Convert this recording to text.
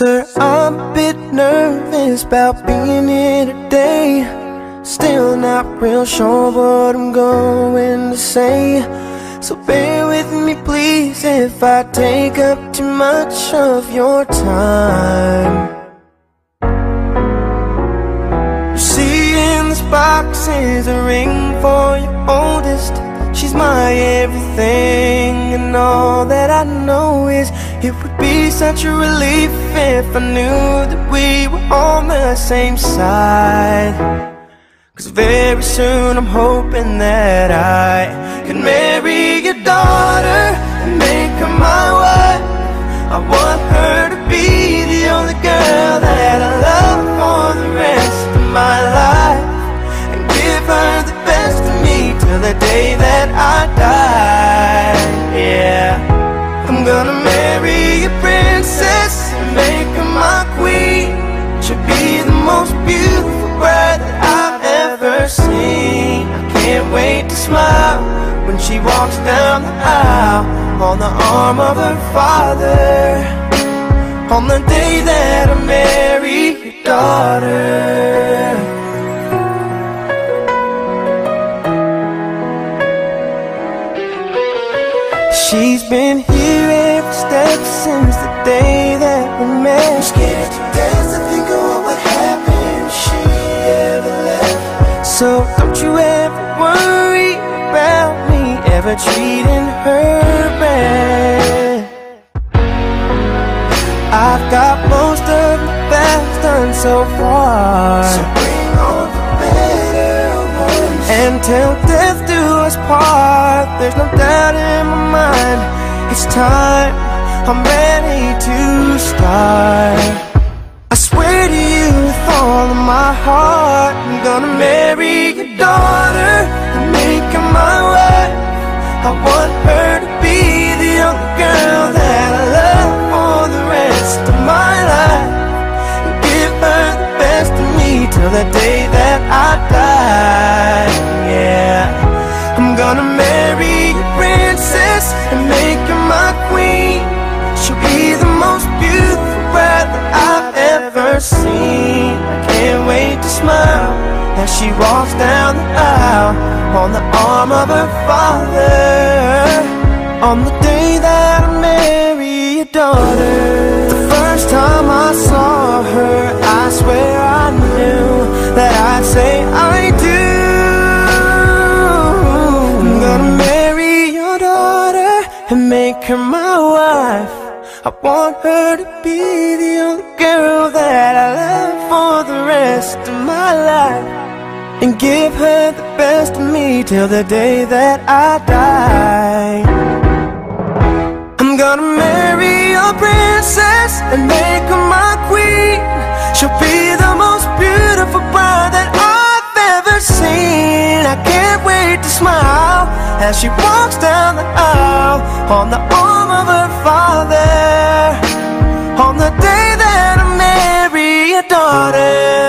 Sir, I'm a bit nervous about being here today. Still not real sure what I'm going to say. So bear with me, please, if I take up too much of your time. You see, in this box is a ring for your oldest. She's my everything, and all that I know is be such a relief if I knew that we were on the same side. Cause very soon I'm hoping that I can marry your daughter and make her my wife. I want her to be the only girl that I love for the rest of my life. And give her the best of me till the day that I die. Yeah, I'm gonna most beautiful bride that I've ever seen. I can't wait to smile when she walks down the aisle on the arm of her father. On the day that I marry your daughter. She's been here every step since the day that we met. Scared to death ever treating her bad. I've got most of the best done so far. So bring on the better ones. And till death do us part, there's no doubt in my mind. It's time, I'm ready to start. I want her to be the only girl that I love for the rest of my life. Give her the best of me till the day that I die. Yeah, I'm gonna marry a princess and make her my queen. She'll be the most beautiful bride that I've ever seen. I can't wait to smile as she walks down the aisle on the arm of her father. On the day that I marry your daughter. The first time I saw her, I swear I knew that I'd say I do. I'm gonna marry your daughter and make her my wife. I want her to be the only girl that I love And give her the best of me till the day that I die. I'm gonna marry a princess and make her my queen. She'll be the most beautiful bride that I've ever seen. I can't wait to smile as she walks down the aisle on the arm of her father. On the day that I marry your daughter.